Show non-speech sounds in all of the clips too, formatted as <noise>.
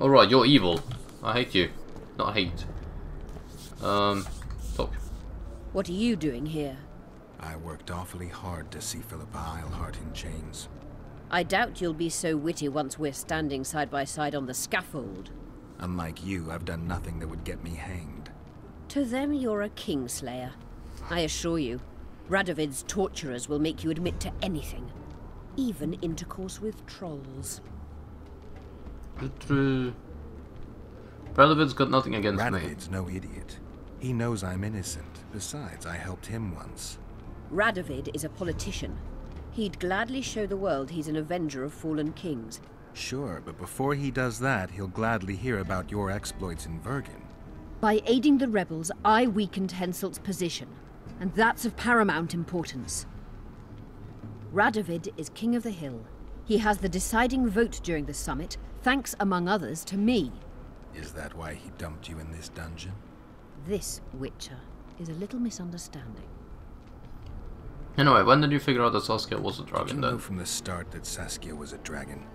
Alright, you're evil. I hate you. Not hate. Um, talk. What are you doing here? I worked awfully hard to see Philippa Eilhart in chains. I doubt you'll be so witty once we're standing side by side on the scaffold. Unlike you, I've done nothing that would get me hanged. To them, you're a kingslayer. I assure you, Radovid's torturers will make you admit to anything. Even intercourse with trolls. True. Radovid's got nothing against me. Radovid's no idiot. He knows I'm innocent. Besides, I helped him once. Radovid is a politician. He'd gladly show the world he's an avenger of fallen kings. Sure, but before he does that, he'll gladly hear about your exploits in Vergen. By aiding the rebels, I weakened Henselt's position, and that's of paramount importance. Radovid is king of the hill. He has the deciding vote during the summit, thanks among others to me. Is that why he dumped you in this dungeon? This, Witcher, is a little misunderstanding. Anyway, when did you figure out that Saskia was a dragon Did dragon you then? know from the start that Saskia was a dragon?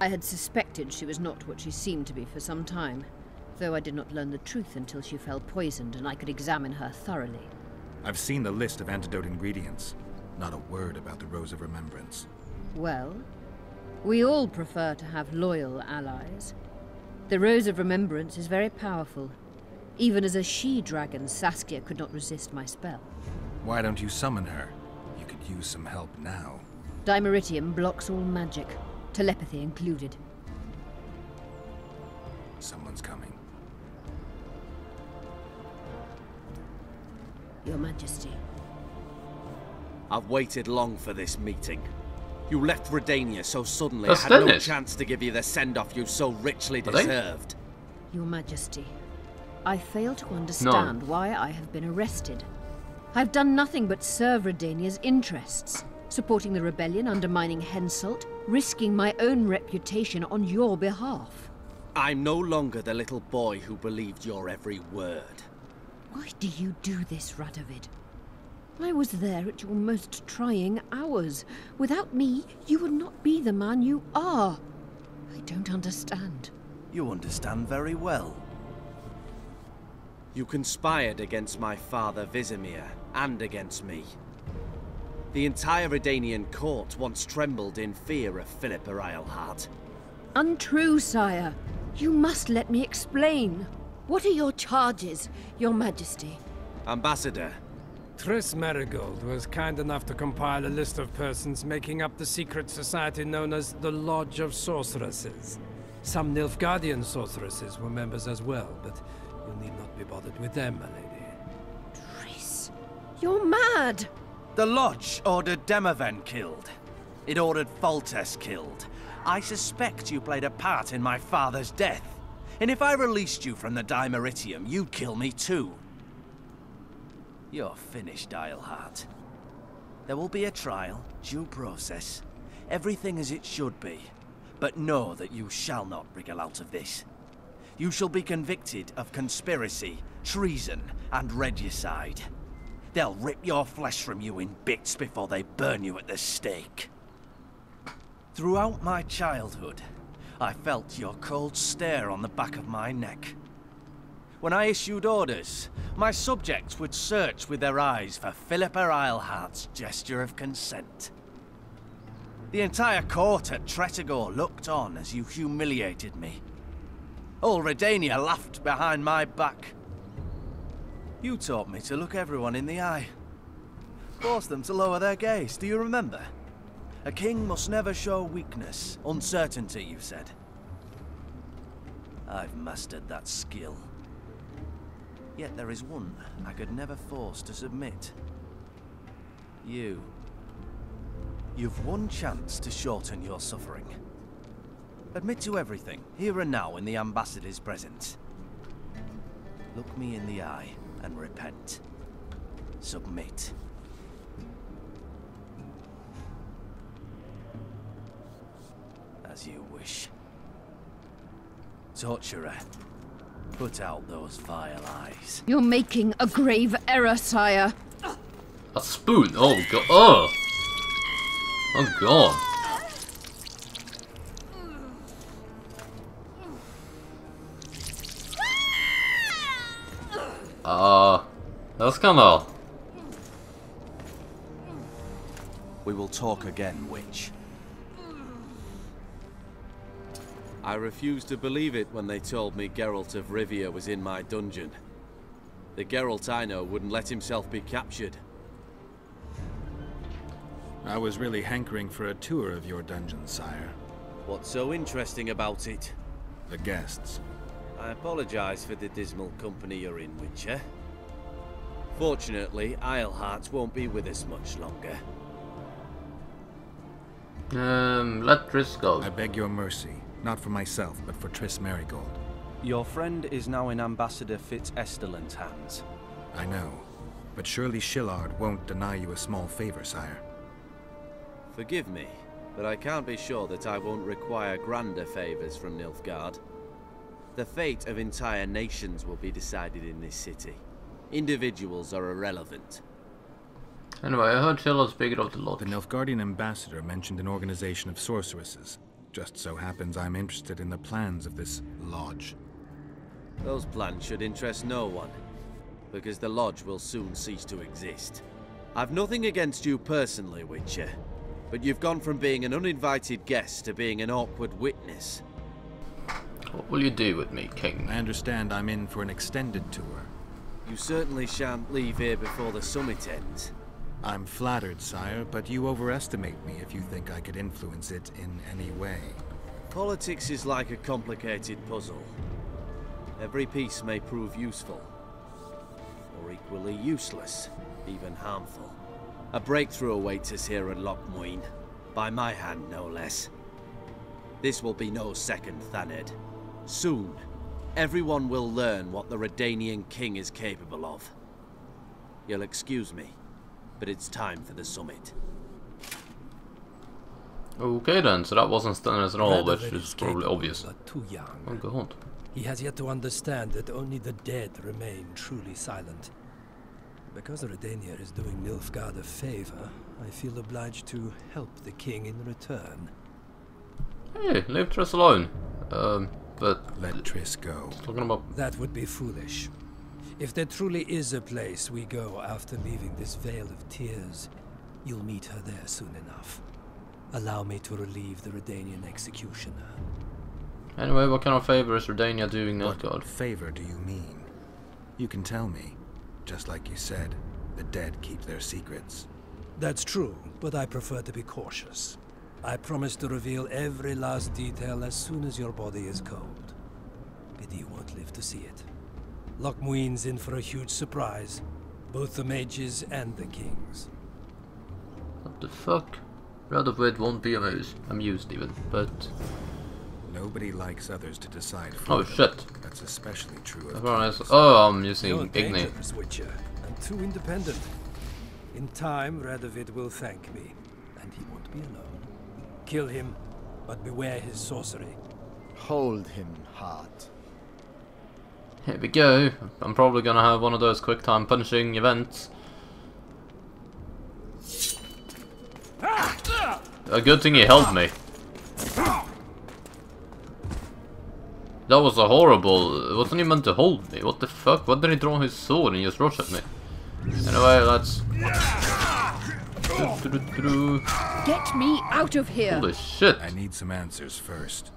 I had suspected she was not what she seemed to be for some time, though I did not learn the truth until she fell poisoned and I could examine her thoroughly. I've seen the list of antidote ingredients. Not a word about the Rose of Remembrance. Well, we all prefer to have loyal allies. The Rose of Remembrance is very powerful. Even as a she-dragon, Saskia could not resist my spell. Why don't you summon her? You could use some help now. Dimeritium blocks all magic, telepathy included. Someone's coming. Your Majesty. I've waited long for this meeting. You left Redania so suddenly That's I had no chance to give you the send-off you so richly deserved. Your Majesty, I fail to understand why I have been arrested. I've done nothing but serve Redania's interests, supporting the rebellion, undermining Henselt, risking my own reputation on your behalf. I'm no longer the little boy who believed your every word. Why do you do this, Radovid? I was there at your most trying hours. Without me, you would not be the man you are. I don't understand. You understand very well. You conspired against my father Vizimir, and against me. The entire Redanian court once trembled in fear of Philippa Eilhart. Untrue, sire. You must let me explain. What are your charges, your majesty? Ambassador, Triss Merigold was kind enough to compile a list of persons making up the secret society known as the Lodge of Sorceresses. Some Nilfgaardian sorceresses were members as well, but you need not be bothered with them, my lady. Triss, you're mad! The Lodge ordered Demavend killed. It ordered Foltest killed. I suspect you played a part in my father's death. And if I released you from the Dimeritium, you'd kill me too. You're finished, Eilhart. There will be a trial, due process, everything as it should be. But know that you shall not wriggle out of this. You shall be convicted of conspiracy, treason, and regicide. They'll rip your flesh from you in bits before they burn you at the stake. Throughout my childhood, I felt your cold stare on the back of my neck. When I issued orders, my subjects would search with their eyes for Philippa Eilhart's gesture of consent. The entire court at Tretogor looked on as you humiliated me. All Redania laughed behind my back. You taught me to look everyone in the eye. Forced them to lower their gaze, do you remember? A king must never show weakness, uncertainty, you said. I've mastered that skill. Yet there is one I could never force to submit. You. You've one chance to shorten your suffering. Admit to everything, here and now in the Ambassador's presence. Look me in the eye and repent. Submit. As you wish. Torturer, Put out those vile eyes. You're making a grave error, sire. A spoon? Oh god. Oh. Oh god. Uh, that's kinda... We will talk again, witch. I refused to believe it when they told me Geralt of Rivia was in my dungeon. The Geralt I know wouldn't let himself be captured. I was really hankering for a tour of your dungeon, sire. What's so interesting about it? The guests. I apologize for the dismal company you're in, Witcher. Fortunately, Eilhart won't be with us much longer. Um, let Triss go. I beg your mercy, not for myself, but for Triss Merigold. Your friend is now in Ambassador Fitz-Oesterlen's hands. I know, but surely Shilard won't deny you a small favor, sire. Forgive me, but I can't be sure that I won't require grander favors from Nilfgaard. The fate of entire nations will be decided in this city. Individuals are irrelevant. Anyway, I heard Shilard's speaking of the Lodge. The Nilfgaardian ambassador mentioned an organization of sorceresses. Just so happens I'm interested in the plans of this lodge. Those plans should interest no one, because the Lodge will soon cease to exist. I've nothing against you personally, Witcher, but you've gone from being an uninvited guest to being an awkward witness. What will you do with me, King? I understand I'm in for an extended tour. You certainly shan't leave here before the summit ends. I'm flattered, sire, but you overestimate me if you think I could influence it in any way. Politics is like a complicated puzzle. Every piece may prove useful, or equally useless, even harmful. A breakthrough awaits us here at Loc Muinne, by my hand no less. This will be no second Thanedd. Soon, everyone will learn what the Redanian king is capable of. You'll excuse me, but it's time for the summit. Okay then, so that wasn't Stannis at all, which Radovid is probably obvious. But too young. Oh god. He has yet to understand that only the dead remain truly silent. Because Redania is doing Nilfgaard a favor, I feel obliged to help the king in return. Hey, leave Triss alone. Um, but Let Triss go. talking about That would be foolish. If there truly is a place we go after leaving this Vale of Tears, you'll meet her there soon enough. Allow me to relieve the Redanian executioner. Anyway, what kind of favor is Redania doing What Nilfgaard? favor do you mean? You can tell me. Just like you said, the dead keep their secrets. That's true, but I prefer to be cautious. I promise to reveal every last detail as soon as your body is cold. Pity you won't live to see it. Loc Muinne's in for a huge surprise. Both the mages and the kings. What the fuck? Radovid won't be amused, amused even, but... Nobody likes others to decide for Oh them. shit. That's especially true of Everyone Oh, I'm using You're Ignite. dangerous, Witcher, and too independent. In time, Radovid will thank me, and he won't be alone. Kill him, but beware his sorcery. Hold him, Hart. Here we go. I'm probably gonna have one of those quick time punishing events. A good thing he held me. That was a horrible... It wasn't even meant to hold me. What the fuck? Why did he draw his sword and just rush at me? Anyway, let's... Get me out of here! Holy shit. I need some answers first.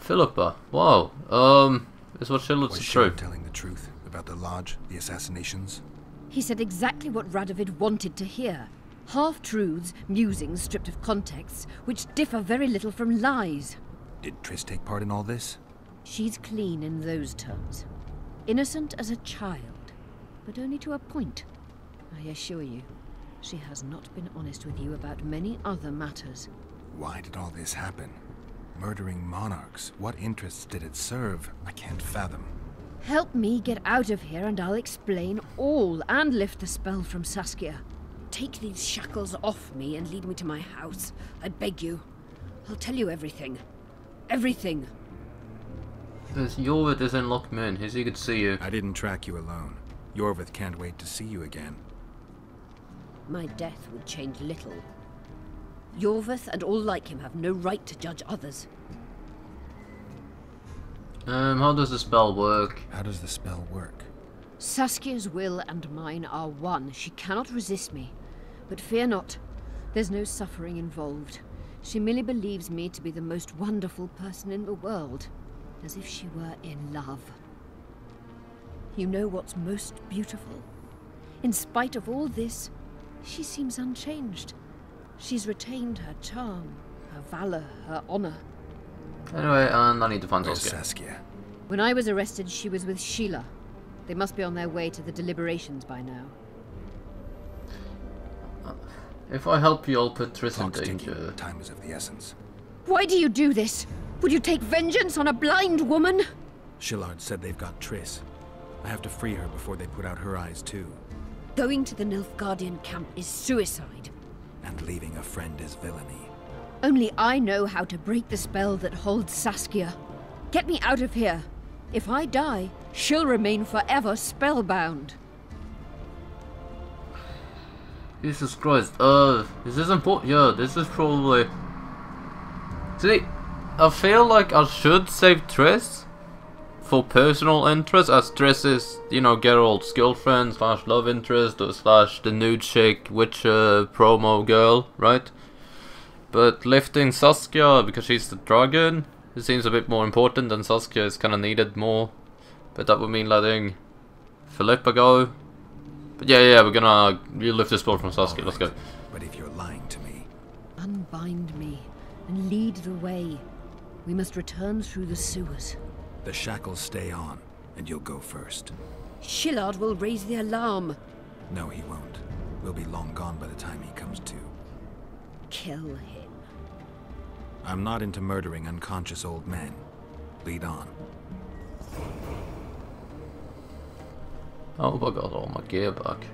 Philippa. Wow. Um... Is what Shilard Was said Shiro true. telling the truth about the lodge, the assassinations? He said exactly what Radovid wanted to hear. Half-truths, musings stripped of context, which differ very little from lies. Did Triss take part in all this? She's clean in those terms. Innocent as a child, but only to a point. I assure you, she has not been honest with you about many other matters. Why did all this happen? Murdering monarchs. What interests did it serve? I can't fathom. Help me get out of here and I'll explain all and lift the spell from Saskia. Take these shackles off me and lead me to my house. I beg you. I'll tell you everything. Everything. This Iorveth is in Loc Muinne. He's eager to see you. I didn't track you alone. Iorveth can't wait to see you again. My death would change little. Iorveth and all like him have no right to judge others. Um, how does the spell work? How does the spell work? Saskia's will and mine are one. She cannot resist me. But fear not. There's no suffering involved. She merely believes me to be the most wonderful person in the world. As if she were in love. You know what's most beautiful? In spite of all this, she seems unchanged. She's retained her charm, her valor, her honor. Anyway, and I need to find Where's Saskia. Saskia? When I was arrested, she was with Síle. They must be on their way to the deliberations by now. Uh, if I help you, I'll put Triss in Clock's danger. Time is of the essence. Why do you do this? Would you take vengeance on a blind woman? Shilard said they've got Triss. I have to free her before they put out her eyes too. Going to the Nilfgaardian camp is suicide. And leaving a friend is villainy. Only I know how to break the spell that holds Saskia. Get me out of here. If I die, she'll remain forever spellbound. Jesus Christ. Uh, is this important? Yeah, this is probably. See, I feel like I should save Triss for personal interest, as Triss is, you know, Geralt's girlfriend slash love interest or slash the nude chick Witcher promo girl, right? But lifting Saskia because she's the dragon, it seems a bit more important, and Saskia is kind of needed more. But that would mean letting Philippa go. But yeah, yeah, we're gonna you lift this board from Saskia. Let's go. But if you're lying to me, Unbind me and lead the way. We must return through the sewers. The shackles stay on, and you'll go first. Shilard will raise the alarm. No, he won't. We'll be long gone by the time he comes to. Kill him. I'm not into murdering unconscious old men. Lead on. Oh, I got all my gear back.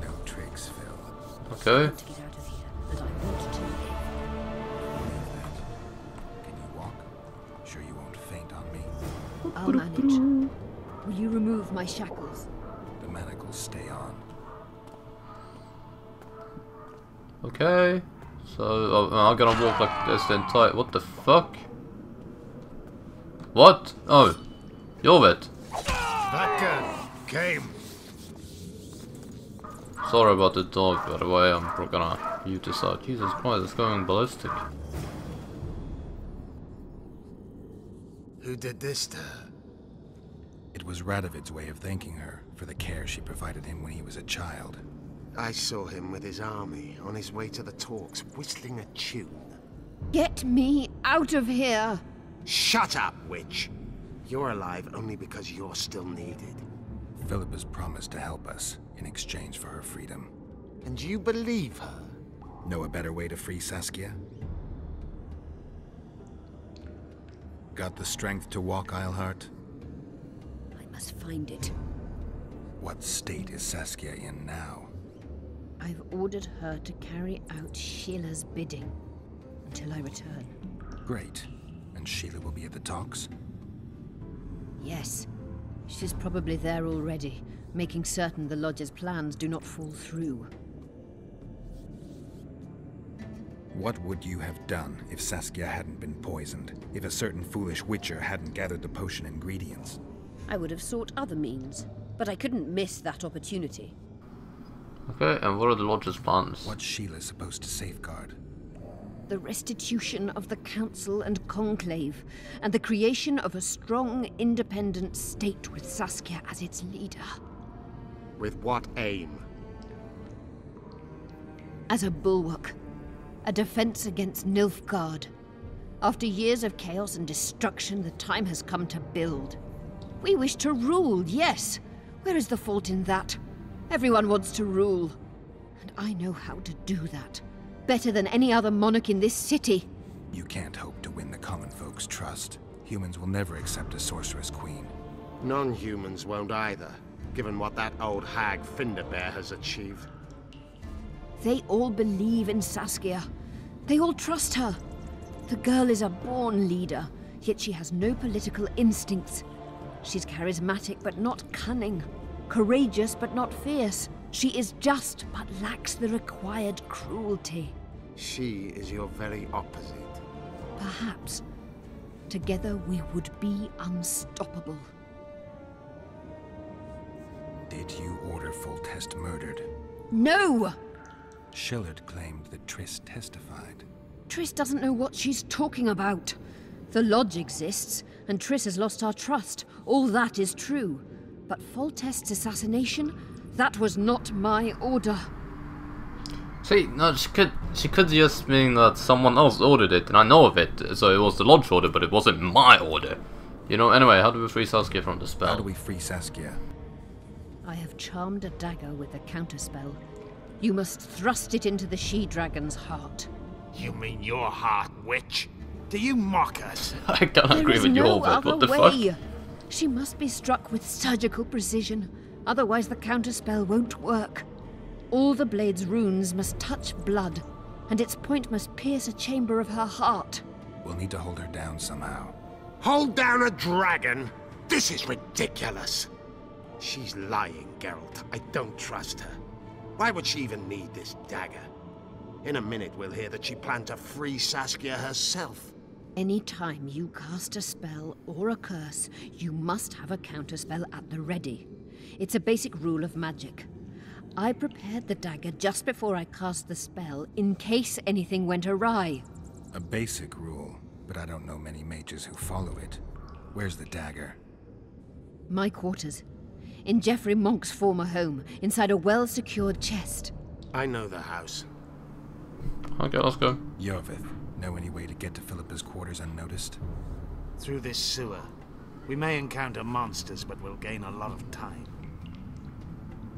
No tricks, Phil. Okay. I'll manage. Will you remove my shackles? The manacles stay on. Okay. So uh, I'm gonna walk like this the entire. What the fuck? What? Oh, you're it. That girl came. Sorry about the dog, by the way. I'm pro- gonna mute this out. Jesus Christ, it's going ballistic. Who did this to her? It was Radovid's way of thanking her for the care she provided him when he was a child. I saw him with his army on his way to the talks, whistling a tune. Get me out of here! Shut up, witch! You're alive only because you're still needed. Philippa's promised to help us in exchange for her freedom. And you believe her? Know a better way to free Saskia? Got the strength to walk, Eilhart? I must find it. What state is Saskia in now? I've ordered her to carry out Síle's bidding until I return. Great. And Síle will be at the talks? Yes, she's probably there already, making certain the Lodge's plans do not fall through. What would you have done if Saskia hadn't been poisoned? If a certain foolish witcher hadn't gathered the potion ingredients? I would have sought other means, but I couldn't miss that opportunity. Okay, and what are the lodge's plans? What's Sheila supposed to safeguard? The restitution of the Council and Conclave, and the creation of a strong, independent state with Saskia as its leader. With what aim? As a bulwark, a defense against Nilfgaard. After years of chaos and destruction, the time has come to build. We wish to rule, yes. Where is the fault in that? Everyone wants to rule. And I know how to do that. Better than any other monarch in this city. You can't hope to win the common folk's trust. Humans will never accept a sorceress queen. Non-humans won't either, given what that old hag Findabair has achieved. They all believe in Saskia. They all trust her. The girl is a born leader, yet she has no political instincts. She's charismatic but not cunning, courageous but not fierce. She is just but lacks the required cruelty. She is your very opposite. Perhaps together we would be unstoppable. Did you order Foltest murdered? No! Shilard claimed that Triss testified. Triss doesn't know what she's talking about. The Lodge exists, and Triss has lost our trust. All that is true. But Foltest's assassination? That was not my order. See, no, she could she could just mean that someone else ordered it, and I know of it, so it was the Lodge order, but it wasn't my order. You know, anyway, how do we free Saskia from the spell? How do we free Saskia? I have charmed a dagger with a counterspell. You must thrust it into the she-dragon's heart. You mean your heart, witch? Do you mock us? <laughs> I don't There agree with no you, but other what the way. fuck? She must be struck with surgical precision, otherwise the counterspell won't work. All the blade's runes must touch blood, and its point must pierce a chamber of her heart. We'll need to hold her down somehow. Hold down a dragon? This is ridiculous. She's lying, Geralt. I don't trust her. Why would she even need this dagger? In a minute, we'll hear that she planned to free Saskia herself. Any time you cast a spell or a curse, you must have a counterspell at the ready. It's a basic rule of magic. I prepared the dagger just before I cast the spell in case anything went awry. A basic rule, but I don't know many mages who follow it. Where's the dagger? My quarters. In Geoffrey Monck's former home, inside a well secured chest. I know the house. Okay, let's go. Iorveth, know any way to get to Philippa's quarters unnoticed? Through this sewer. We may encounter monsters, but we'll gain a lot of time.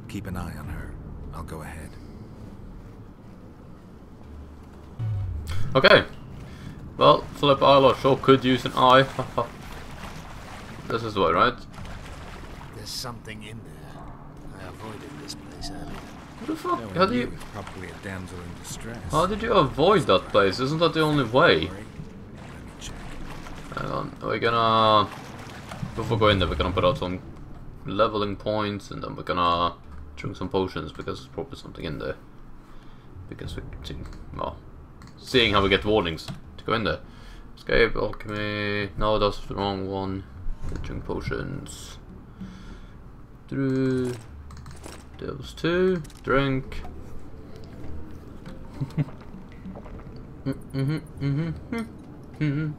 Keep an eye on her. I'll go ahead. Okay. Well, Philip Isla sure could use an eye. <laughs> this is the way, right? There's something in there. I avoided this place earlier. What the fuck? Knowing How do you you... probably a damsel in distress. How did you avoid that place? Isn't that the only way? Worry. Let me check. Hang on. We're gonna... Before going there, we're gonna put out some leveling points, and then we're gonna drink some potions, because there's probably something in there. Because we... Well... Seeing how we get warnings to go in there. Escape, alchemy... No, that's the wrong one. Drink potions. Through... Those two. Drink. mm-hmm, mm-hmm, mm-hmm.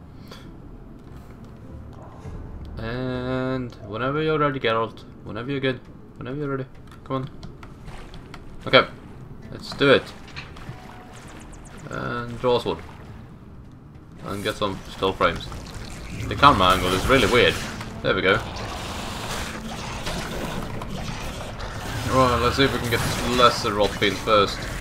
And whenever you're ready, Geralt. Whenever you're good. Whenever you're ready. Come on. Okay. Let's do it. And draw sword. And get some still frames. The camera angle is really weird. There we go. Right, let's see if we can get lesser rot fiends first.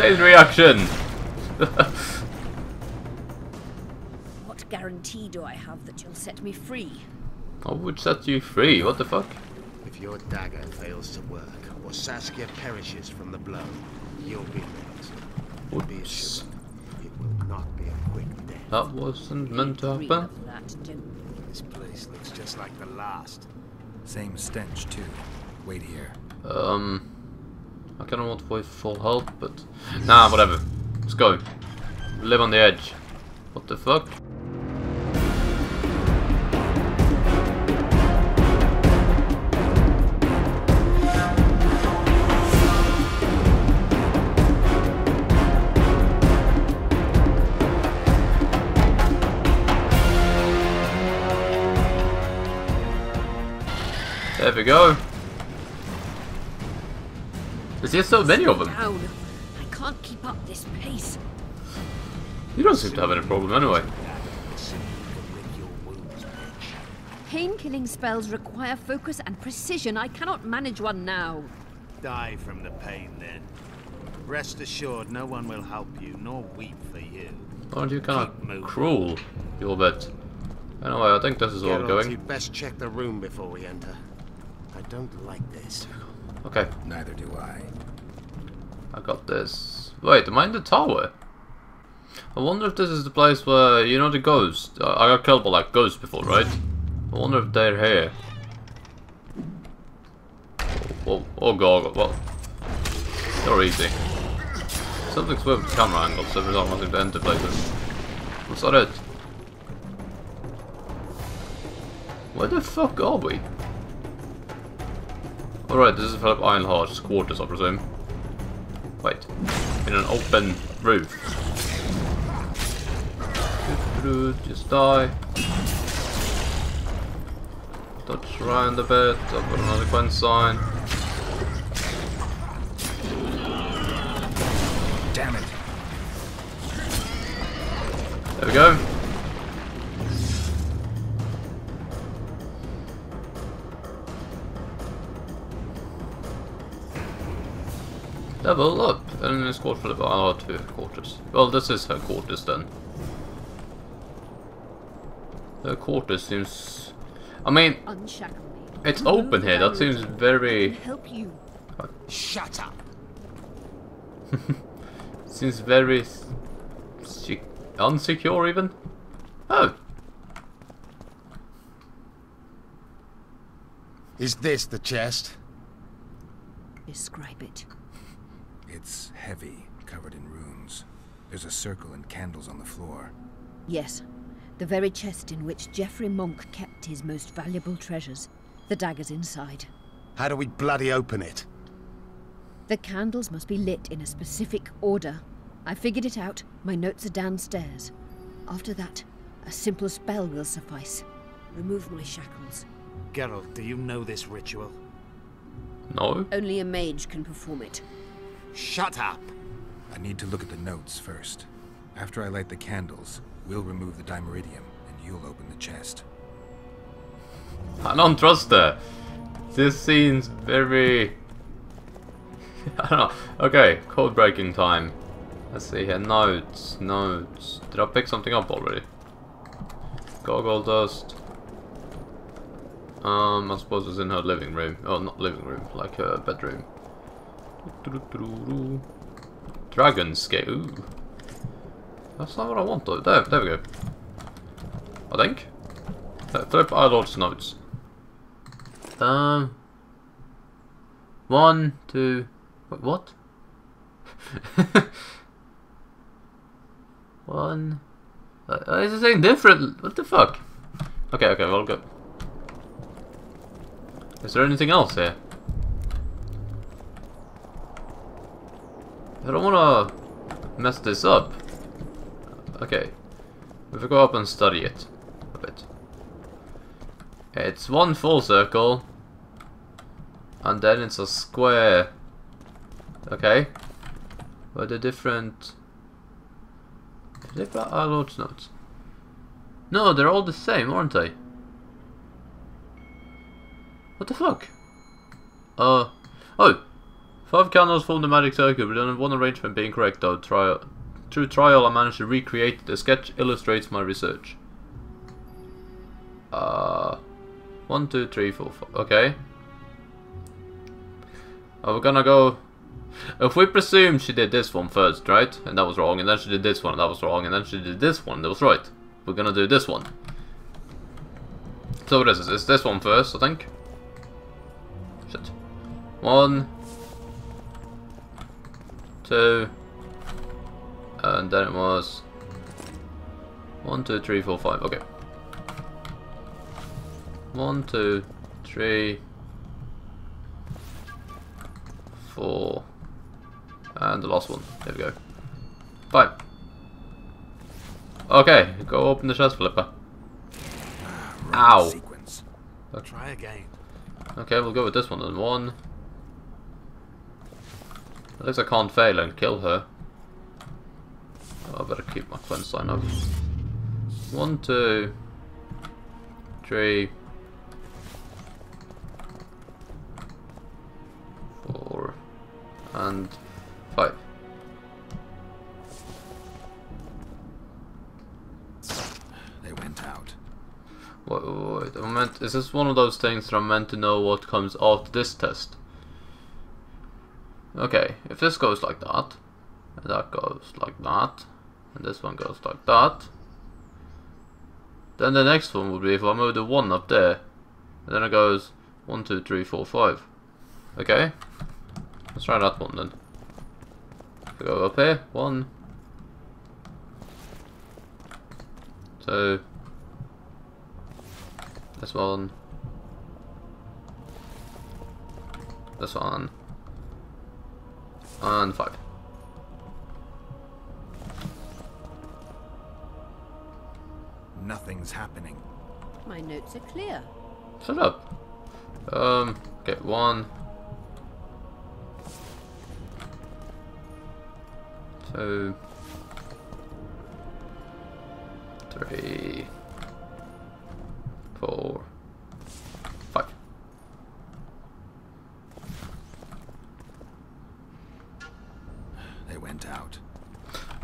Chain reaction! <laughs> What guarantee do I have that you'll set me free? I would set you free, what the fuck? If your dagger fails to work, or Saskia perishes from the blow, you'll be next. Be Oops. assured, it will not be a quick death. That wasn't meant to happen. of that, don't you? This place looks just like the last. Same stench, too. Wait here. Um, I kind of want full help, but nah, whatever. Let's go. Live on the edge. What the fuck? There's just so many of them. Down. I can't keep up this pace. You don't seem to have any problem anyway. Pain-killing spells require focus and precision. I cannot manage one now. Die from the pain then. Rest assured, no one will help you, nor weep for you. Aren't you kind Keep of moving. cruel, you bit? Anyway, I think this is all Geralt, going. you'd best check the room before we enter. I don't like this. Okay, Neither do I. I got this. Wait, am I in the tower? I wonder if this is the place where, you know the ghost? Uh, I got killed by like ghosts before, right? I wonder if they're here. Oh, oh god, well. You're easy. Something's with the camera angle, so we're not wanting to enter places. What's that it? Where the fuck are we? Alright, this is Philip Ironheart's quarters, I presume. Wait. In an open roof. Just die. Touch around a bit. I've got another Quen sign. Damn it! There we go. Level up. And it's called Philip R to quarters. Well, this is her quarters then. Her quarters seems... I mean, it's open here. That seems very... help you. Shut up! <laughs> Seems very... unsecure even. Oh, Is this the chest? Describe it. It's heavy, covered in runes. There's a circle and candles on the floor. Yes, the very chest in which Geoffrey Monck kept his most valuable treasures. The daggers inside. How do we bloody open it? The candles must be lit in a specific order. I figured it out. My notes are downstairs. After that, a simple spell will suffice. Remove my shackles. Geralt, do you know this ritual? no. Only a mage can perform it. Shut up! I need to look at the notes first. After I light the candles, we'll remove the dimeritium, and you'll open the chest. I don't trust her. This seems very... <laughs> I don't know. Okay, code breaking time. Let's see here. Notes, notes. Did I pick something up already? Goggle dust. Um, I suppose it's in her living room. Oh, not living room, like her bedroom. Dragon scale. Ooh. That's not what I want though. There, there we go. I think. Flip Lord's notes. Um. One, two. Wait, what? <laughs> one. Uh, uh, is it saying different? What the fuck? Okay, okay, well, go. Is there anything else here? I don't wanna mess this up. Okay. If we go up and study it a bit. It's one full circle. And then it's a square. Okay. But the different... Did they our Lord's notes? No, they're all the same, aren't they? What the fuck? Uh... Oh! Five candles form the magic circle, but only one arrangement being correct though. Trial, through trial I managed to recreate the sketch illustrates my research. Uh... One, two, three, four, five. Okay. Are we gonna go... If we presume she did this one first, right? And that was wrong, and then she did this one, that was wrong, and then she did this one, that was right. We're gonna do this one. So what is this? It's this one first, I think. Shit. One. Two. And then it was... One, two, three, four, five. Okay. One, two, three, four, and the last one. There we go. Five. Okay, go open the chest flipper. Ah, Ow. Sequence. Try again. Okay, we'll go with this one then. One. At least I can't fail and kill her. Oh, I better keep my fence line up. One, two, three, four, and five. They went out. Wait, wait, wait. I'm meant, is this one of those things that I'm meant to know what comes after this test? Okay, if this goes like that, and that goes like that, and this one goes like that, then the next one would be if I move the 1 up there, and then it goes one, two, three, four, five. Okay, let's try that one then. I go up here, 1, 2, this one, this one, and 5. Nothing's happening. My notes are clear. Shut up. Um, get one. Two. Three. Four. Five. They went out.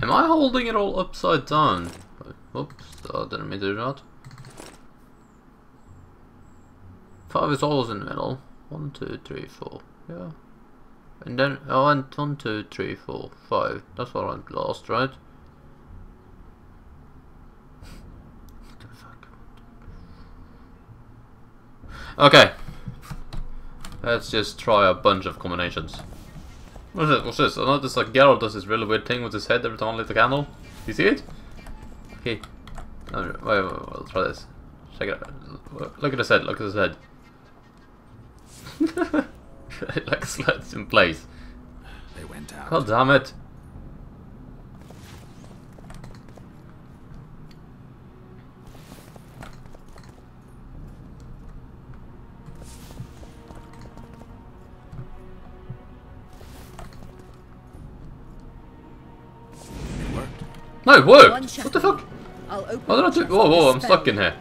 Am I holding it all upside down? Oops, I didn't mean to do that. Five is always in the middle. One, two, three, four. Yeah. And then oh, I went one, two, three, four, five. That's what I went last, right? Okay. Let's just try a bunch of combinations. What's this? What's this? I noticed like Geralt does this really weird thing with his head every time I light the candle. You see it? Okay. Wait, wait, wait, wait, let's try this. Check it out. Look at his head, look at his head. <laughs> it like slides in place. They went out. God damn. It it worked! What the fuck? I'll open Why did I the do- chest Whoa, with whoa, a I'm stuck in here.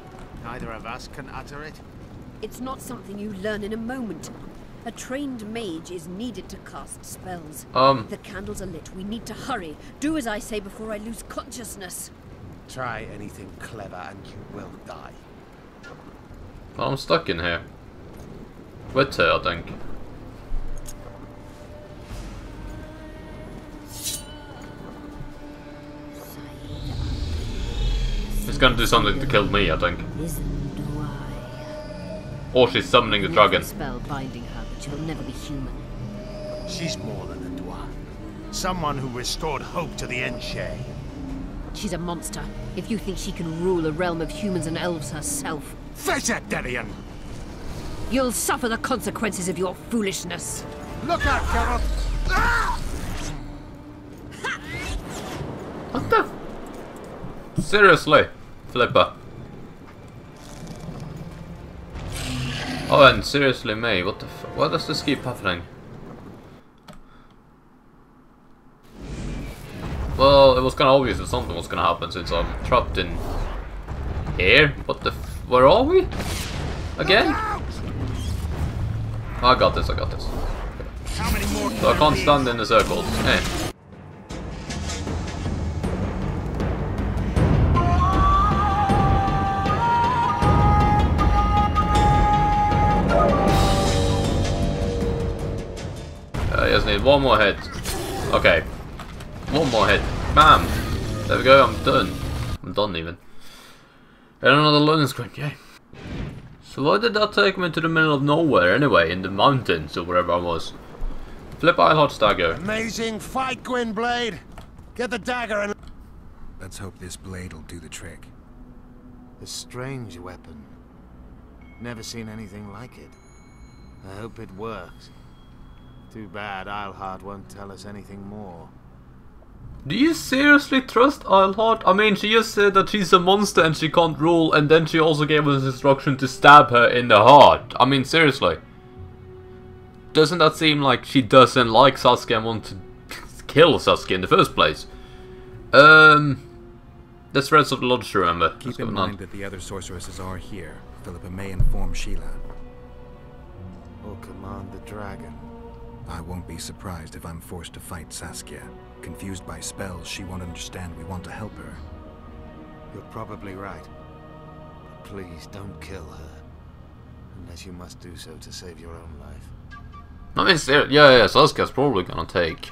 Neither of us can utter it. It's not something you learn in a moment. A trained mage is needed to cast spells. Um, The candles are lit. We need to hurry. Do as I say before I lose consciousness. Try anything clever and you will die. I'm stuck in here. With her, I think. It's gonna do something to kill me, I think. Or she's summoning the dragon. Spell binding her, but she'll never be human. She's more than a dwarf. Someone who restored hope to the Enche. She's a monster. If you think she can rule a realm of humans and elves herself, Face it, Darian! you'll suffer the consequences of your foolishness. Look out, Geralt! What the? Seriously, Flipper. Oh, and seriously, me. What the? F why does this keep happening? Well, it was kind of obvious that something was gonna happen since I'm trapped in here. What the? F where are we? Again? I got this. I got this. How many more So I can't stand in the circles. Eh. Need one more hit. Okay. One more hit. Bam! There we go, I'm done. I'm done even. And another loading screen, yay. So why did that take me to the middle of nowhere anyway, in the mountains or wherever I was? Flip Eilhart's dagger. Amazing fight, Gwynbleidd! Get the dagger and... Let's hope this blade'll do the trick. A strange weapon. Never seen anything like it. I hope it works. Too bad Eilhart won't tell us anything more. Do you seriously trust Eilhart? I mean, she just said that she's a monster and she can't rule, and then she also gave us instruction to stab her in the heart. I mean, seriously. Doesn't that seem like she doesn't like Saskia and want to <laughs> kill Saskia in the first place? Um, that's Reds of the Lodge, remember. Keep in going on? mind that the other sorceresses are here. Philippa may inform Síle. Or command the dragon. I won't be surprised if I'm forced to fight Saskia. Confused by spells, she won't understand we want to help her. You're probably right. But please don't kill her. Unless you must do so to save your own life. I mean, ser- yeah, yeah, Saskia's probably gonna take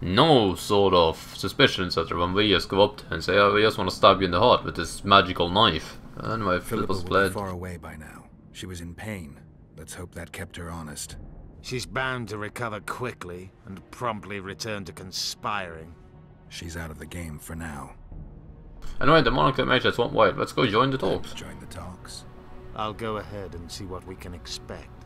no sort of suspicions at her when we just go up to her and say, oh, we just want to stab you in the heart with this magical knife. Anyway, Philippa Philippa's will be bled. far away by now. She was in pain. Let's hope that kept her honest. She's bound to recover quickly and promptly return to conspiring. She's out of the game for now. Anyway, the Monarch Mages won't wait. Let's go join the talks. Join the talks. I'll go ahead and see what we can expect.